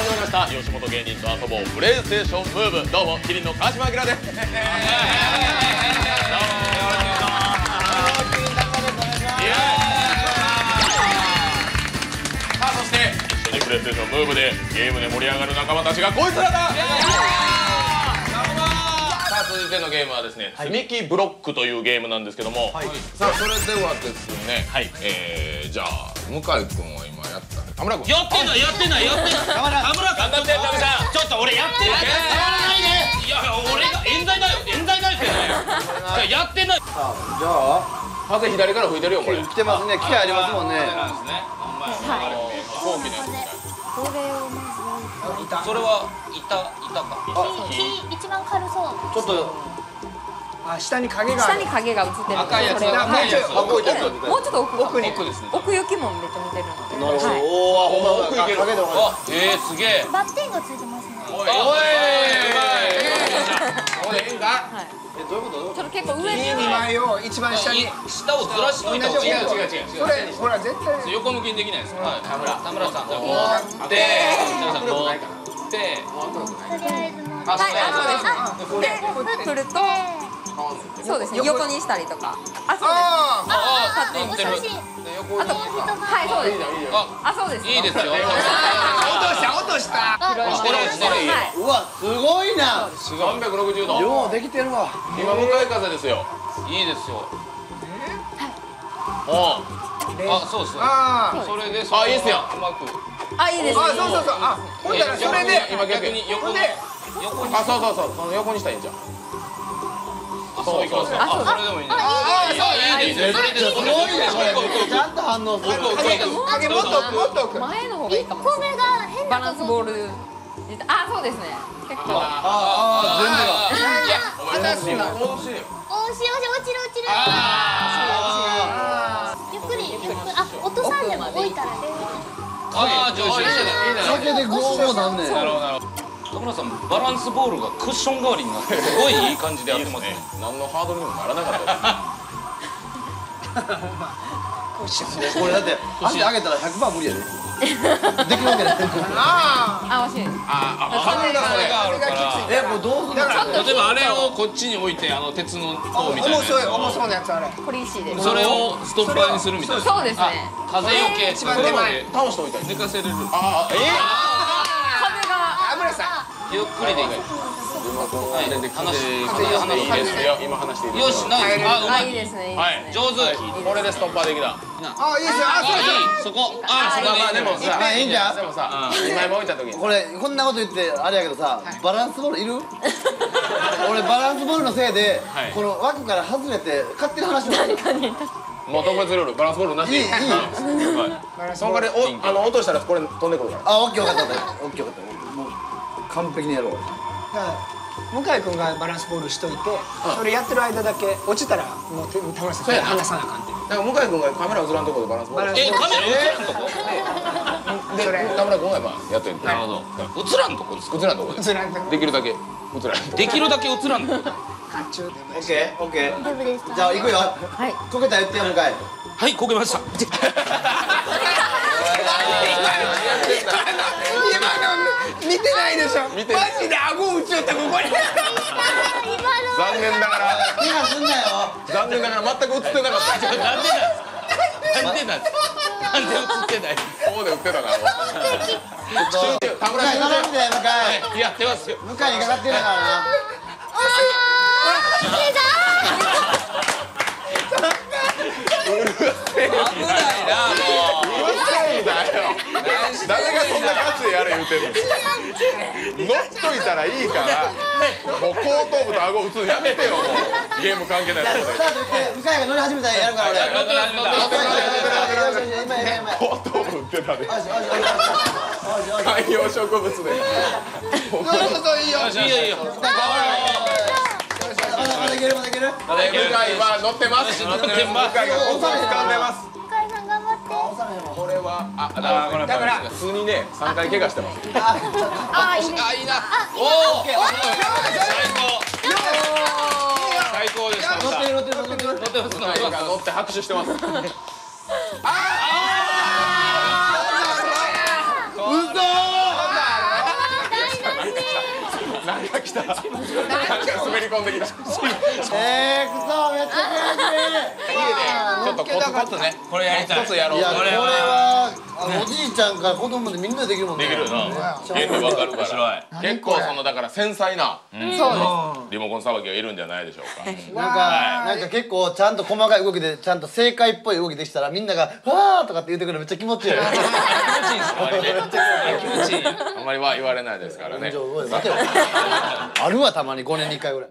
始まりました吉本芸人と遊ぼうプレイステーションムーブどうもキリンの川島明です。さあそして一緒にプレイステーションムーブでゲームで盛り上がる仲間たちがこいつらださあ続いてのゲームはですね、積み木ブロックというゲームなんですけども、さあそれではですね、えー、じゃあ向井君は今やったね田村君。やってないやってないやってない田村。頑張って田村さん。ちょっと俺やってないやらないでいや俺が冤罪だよ。冤罪だよってやってない。じゃあ風左から吹いてるよこれ。来てますね。機械ありますもんね。これをまそれはい。たい。たか一番軽そうちょっとあ下に影がある。下に影が映ってる赤いやつ。これは。赤いやつ。青い。やつが出てるもうちょっと奥奥に奥ですね。奥行きもめっちゃ似てるので。なるほど、はい。おお奥行けるあえー、すげえ。バッテンがついてますね。おい。おいおい。いいんかはい。えどういうこと？ちょっと結構上いいに。2枚を一番下に。下をずらしといた方がいい違う違う違うそれほら絶対。横向きにできないです。はい。田村田村さん。持あって。田村さん持って。とりあえずのあはいあそうです。で振るとそうですね。横に。したりとか。あそうです。ああとはいそうです。ああそうです。いいですよ。あ落とした。落としたうわすごいな。360度。ようできてるわ。今向かい風ですよ。いいですよ。おあそうですそれであいいっすよ。うまく。あいいです。あそうそうそう。あほんだらそれで今逆に横で横に。あそうそうそう。その横にしたらいいんじゃんあそういきますかあそうあそれでもいいね。あいいですね。それですごいね。これちゃんと反応する影もっと奥もっと奥前の方がいいかも個目が変バランスボールあそうですね。結構。ああ全部がいや私は惜しいよおしおし落ちる落ちるあゆっくりゆっくりあ落とさんでも置いたらねあー上手いいじゃない酒でゴーゴーなんねんなるほど村さんバランスボールがクッション代わりになってすごいいい感じでやってますね。何のハードルにもならなかった。これだって足上げたら100%無理やで。できるわけない。ああ惜しいですああカメラそれがあるから。えこれどうするだから例えばあれをこっちに置いてあの鉄の塔みたいな重そうや重そうなやつあれ。これ石でそれをストッパーにするみたいな。そうですね。風よけ。一番手前。倒しておいた寝かせれる。ああえ風があ村さゆっくりでいい。はい。話風話い。い。ですよ今話してい。い。よしナイスあうまい。い。い。ですねい。い。はい。上手これでストッパーできたあい。い。ですよあそうそこあそれまあでもさあい。い。んじゃんでもさ2枚も置い。た時これこんなこと言ってあれやけどさバランスボールい。る俺バランスボールのせい。ではい。この枠から外れて勝手に話してますもう特別ルールバランスボールなしい。い。い。い。はい。その代わりおあの落としたらこれ飛んでくるからあオッケー分かったオッケー分かった完璧にやろう。だから向井君がバランスボールしといてそれやってる間だけ落ちたらもう手田村さん手離さなあかんっていう。だから向井君がカメラ映らんところでバランスボールえカメラ映らんとこ？で田村君がまあやってるなるほど映らんとこですか映らんとこで映らんとこできるだけ映らんできるだけ映らんとこオッケーオッケーじゃあ行くよはいこけたら言ってよ向井はいこけました今の見てないでしょ見てマジで顎打ちよったここに。残念ながら。怪我すんなよ。残念ながら全く映ってなかった。なんでなん？なんでなん？ですなんで映ってない？ここで売ってたから集中田向村集中井並んで向井やってますよ。向井にかかってるからな危ないなもう誰がそんなガチでやれ言うてんの。乗っといたらいいから。もう後頭部と顎打つのやめてよ。もうゲーム関係ないとこで。スタート言って向井が乗り始めたらやるから俺。後頭部打ってたで植物で。そうそういいよ。いいよ。いいよ。まだいけるまだいける向井は乗ってます乗ってます向井がコツ掴んでますはあだからだから普通にね3回怪我してます。ああいいなおお最高。でした乗ってる乗ってる乗ってる乗ってます。乗ってます。乗って拍手してます。嘘なんか来たなんか滑り込んできたえー、くそめっちゃちょっとコツコツねこれやりたい。コツやろう。これはおじいちゃんから子供までみんなでできるもんね。できるよな。原理わ。かるから結構そのだから繊細なそうリモコンさばきがいるんじゃないでしょうか。なんか、なんか結構ちゃんと細かい動きでちゃんと正解っぽい動きできたらみんなが「わー」とかって言ってくるのめっちゃ気持ちいい。よ気持ちいい。んす気持ちいい。あんまりは言われないですからね。あるわたまに。5年に1回ぐらい